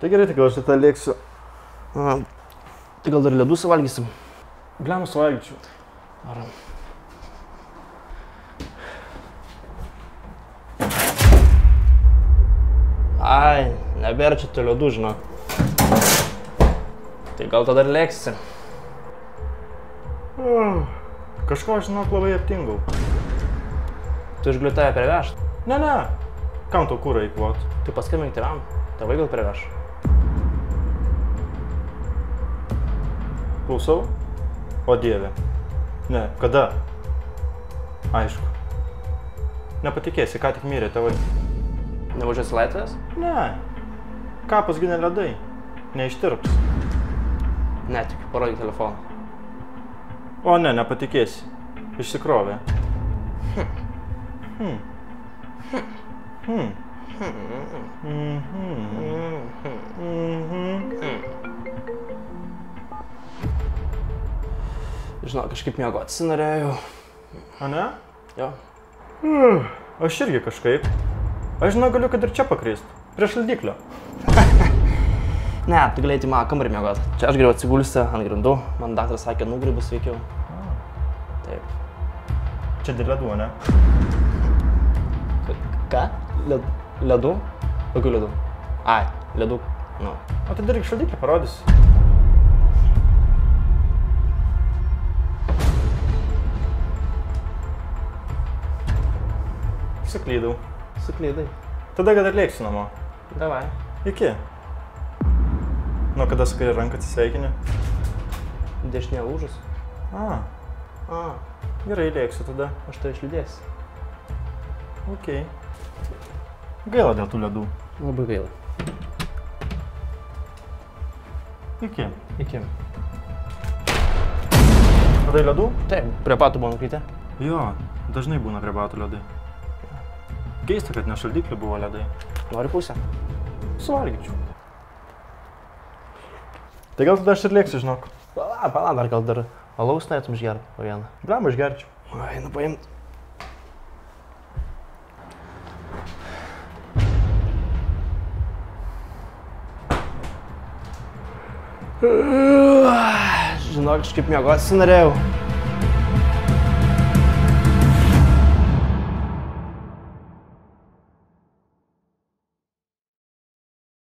Tai gerai, gal aš tada lėksiu. A, tai gal dar ledų suvalgysim? Bliam suvalgyčiau. Ar... Ai, nebėra čia tų ledų, žinok. Tai gal tada ir lėksi. Kažko aš žinok labai aptingau. Tu iš gliutoje priveš. Ne, ne. Kam to kūrą įkvot? Tai paskambink tėvam. Tėvai gal priveš. Klausau? O dieve. Ne, kada? Aišku. Nepatikėsi, ką tik mirė tėvai. Nevažiuosi laisvės? Ne. Kapas gina ledai. Neištirps. Netikiu, parodyk telefoną. O ne, nepatikėsi. Išsikrovė. Hmm. Hmm. Mhm. Mhm. Žinau, kažkaip miegoti sinorėjau. A ne? Jo. Aš irgi kažkaip. Aš žinau, galiu, kad ir čia pakrist. Prie šaldiklio. Ne, tu galėjai į mano kambarį miegoti. Čia aš geriau atsigulsiu ant grindų. Man daktaras sakė, nugrybus veikiau. Taip. Čia dėl ledų, ne? Ką? Led, ledų? Kokių ledų? Ai, ledų. Nu. O tai dar ir šaldiklį parodysiu. Suklydau. Suklydai. Tada gal ir lėksiu namo. Davai. Iki. Nuo kada su kairė ranka atsisveikini? Dešinė lūžus. A, A, gerai lėksiu tada. aš tai išlydėsiu. Ok. Gaila dėl tų ledų. Labai gaila. Iki. Iki. Tada ledų? Taip, prie patų buvo nukrytę. Jo, dažnai būna prie batų ledai. Keista, kad ne šaldiklių buvo ledai. Nori pusę? Suvalgyčiau. Tai gal tada aš ir lėksiu, žinok. Pala, pala, dar gal dar alaus norėtum išgerti po vieną. Blam, išgerčiau. Ai, nu paimt. Žinok, kažkaip miegoti norėjau.